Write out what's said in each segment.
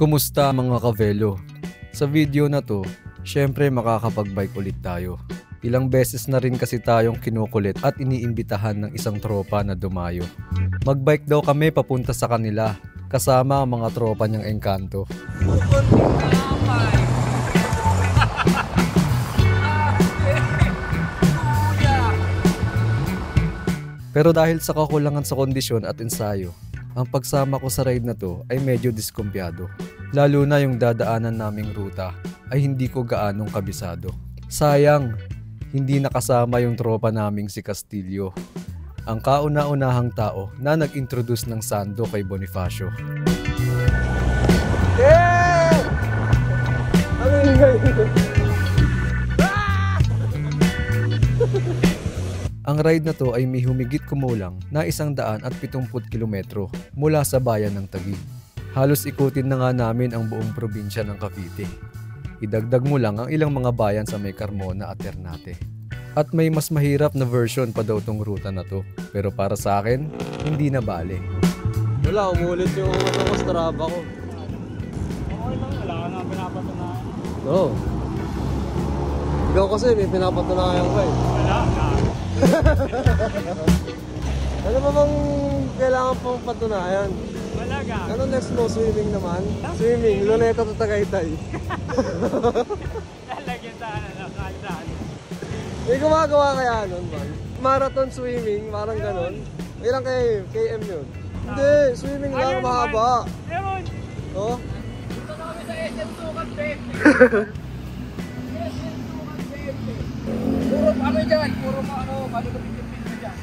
Kumusta mga kavelo? Sa video na to, syempre makakapag-bike ulit tayo. Ilang beses na rin kasi tayong kinukulit at iniimbitahan ng isang tropa na dumayo. Magbike daw kami papunta sa kanila, kasama ang mga tropa niyang engkanto. Pero dahil sa kakulangan sa kondisyon at ensayo, ang pagsama ko sa ride na to ay medyo diskumpiyado. Lalo na yung dadaanan naming ruta ay hindi ko gaanong kabisado. Sayang, hindi nakasama yung tropa naming si Castillo. Ang kauna-unahang tao na nag-introduce ng sando kay Bonifacio. Ang ride na to ay may humigit kumulang na isang daan at 70 kilometro mula sa bayan ng Taguig. Halos ikutin na nga namin ang buong probinsya ng Cavite. Idagdag mo lang ang ilang mga bayan sa may Carmona at Ternate. At may mas mahirap na version pa daw tong ruta na to. Pero para sa akin, hindi na bale. Wala, umulit yung ano ko, Strava ko. Okay lang, wala ka na pinapatunayan. Oo. Ikaw kasi may pinapatunayan ka eh. Wala ka. Ano ba bang kailangan pang patunayan? Wala ka. Ano next mo? Swimming naman? Swimming, Luneta to Tagaytay. Lalagyan sa ano, nakaldaan. May gumagawa kaya nun man? Marathon swimming, parang ganon. Ilang kay KM yun? Hindi, swimming lang, Ayun, mahaba. Meron. Oh? Puro ano dyan, puro ano, malulupit yung pizza dyan.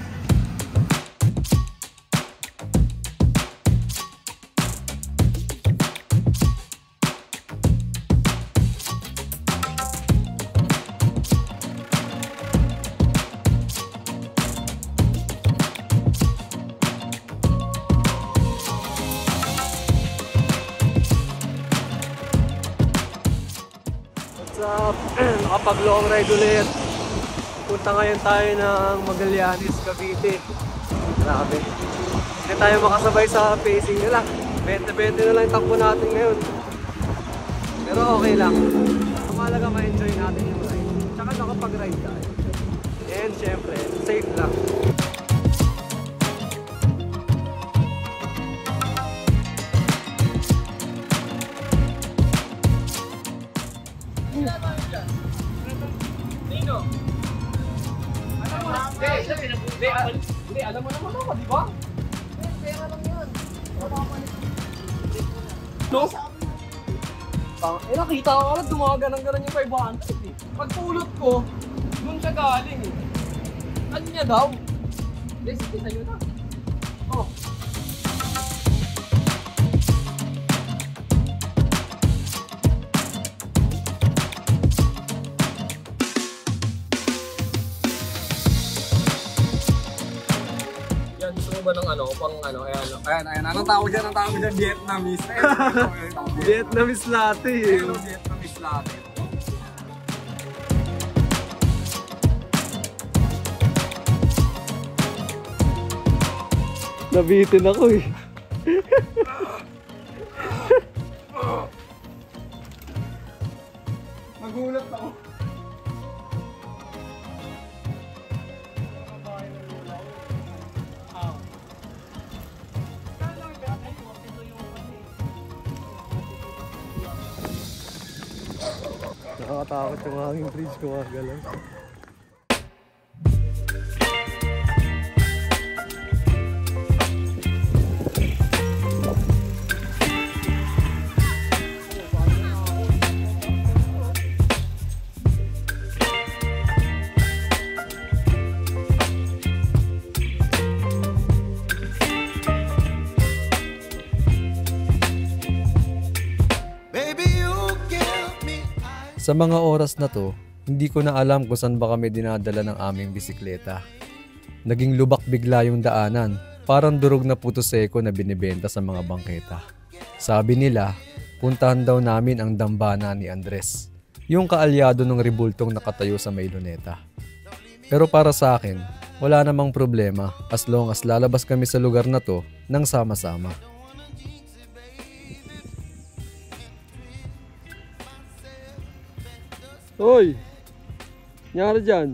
What's up? Nakapag long ride ulit. Punta ngayon tayo ng Magallanes, Cavite. Grabe. Hindi tayo makasabay sa pacing nila. 20-20 na lang yung takbo natin ngayon. Pero okay lang. Ang mahalaga ma-enjoy natin yung ride. Tsaka nakapag-ride tayo. And syempre, safe lang. Nino. Alam hindi, hindi, alam mo naman ako, di ba? Pera lang yun. No? Eh, nakita ko lang, gumaganan-ganan yung 500 eh. Pagpulot ko, dun siya galing eh. Ano niya daw? Hindi, sige sa'yo na. Oh. Yan, gusto mo ba ng ano, pang ano, ayan, ayan, ayan, anong tawag dyan, anong tawag dyan, Vietnamese. Ayan, Vietnamese. Vietnamese latte. Ayun, Vietnamese latte. Nabitin ako eh. Nakakatakot yung hanging bridge ko mga galaw. Sa mga oras na to, hindi ko na alam kung saan ba kami dinadala ng aming bisikleta. Naging lubak bigla yung daanan, parang durog na puto seko na binibenta sa mga bangketa. Sabi nila, puntahan daw namin ang dambana ni Andres, yung kaalyado ng ribultong nakatayo sa may luneta. Pero para sa akin, wala namang problema as long as lalabas kami sa lugar na to nang sama-sama. Hoy! Nangyari dyan?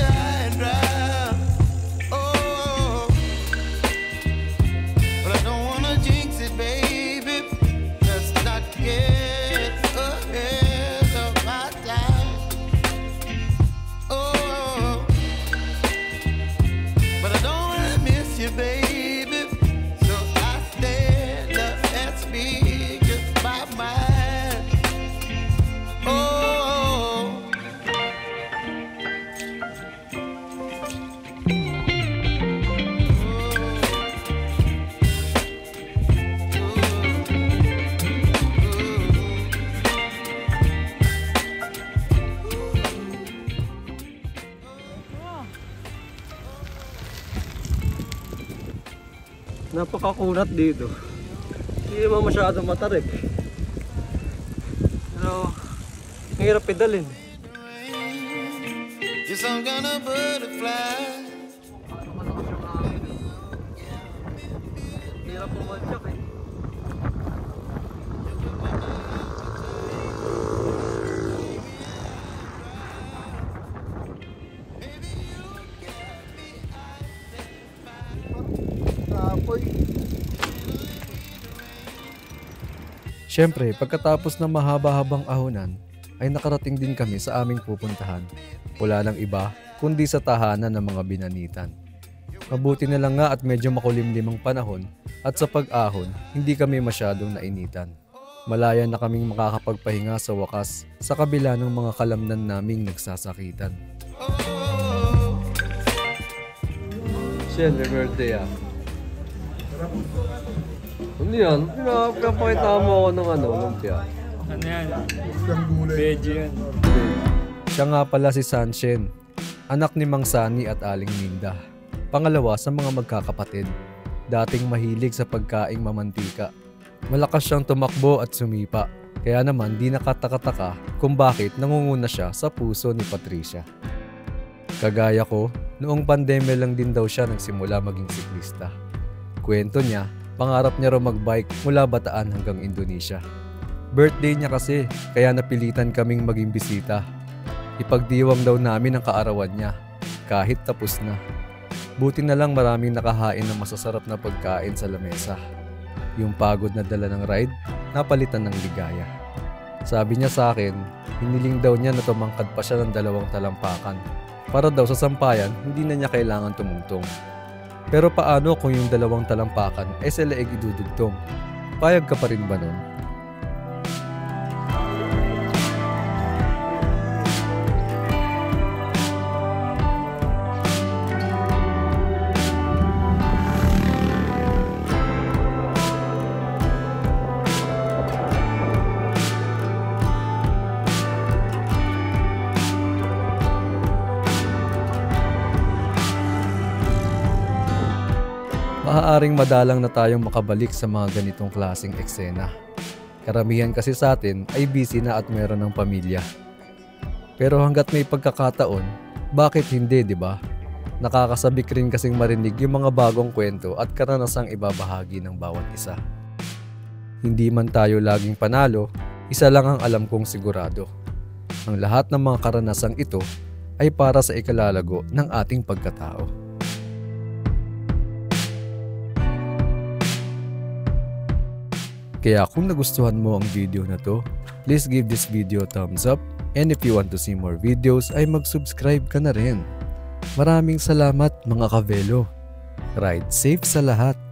Napakakunat dito. Hindi naman masyadong matarik. Pero, ang hirap pedalin. Some kind of butterfly. Hirap pumadyak eh. Siyempre, pagkatapos ng mahaba-habang ahonan, ay nakarating din kami sa aming pupuntahan. Wala lang iba, kundi sa tahanan ng mga binanitan. Mabuti na lang nga at medyo makulimlim ang panahon at sa pag-ahon, hindi kami masyadong nainitan. Malaya na kaming makakapagpahinga sa wakas sa kabila ng mga kalamnan naming nagsasakitan. May birthday ah. Ano yan? Pinapakita mo ako ng ano, lumpia. Ano yan? Veggie yan. Siya nga pala si Sanshen, anak ni Mang Sani at Aling Minda. Pangalawa sa mga magkakapatid, dating mahilig sa pagkaing mamantika. Malakas siyang tumakbo at sumipa, kaya naman di nakataka-taka kung bakit nangunguna siya sa puso ni Patricia. Kagaya ko, noong pandemya lang din daw siya nagsimula maging siklista. Kwento niya, pangarap niya raw magbike mula Bataan hanggang Indonesia. Birthday niya kasi, kaya napilitan kaming maging bisita. Ipagdiwang daw namin ang kaarawan niya, kahit tapos na. Buti na lang maraming nakahain ng masasarap na pagkain sa lamesa. Yung pagod na dala ng ride, napalitan ng ligaya. Sabi niya sa akin, hiniling daw niya na tumangkad pa siya ng dalawang talampakan. Para daw sa sampayan, hindi na niya kailangan tumungtong. Pero paano kung yung dalawang talampakan ay sa leeg idudugtong? Payag ka pa rin ba nun? Maaaring madalang na tayong makabalik sa mga ganitong klaseng eksena. Karamihan kasi sa atin ay busy na at meron ng pamilya. Pero hanggat may pagkakataon, bakit hindi, di ba? Nakakasabik rin kasing marinig yung mga bagong kwento at karanasang ibabahagi ng bawat isa. Hindi man tayo laging panalo, isa lang ang alam kong sigurado. Ang lahat ng mga karanasang ito ay para sa ikalalago ng ating pagkatao. Kaya kung nagustuhan mo ang video na to, please give this video a thumbs up and if you want to see more videos ay mag-subscribe ka na rin. Maraming salamat mga kavelo. Ride safe sa lahat.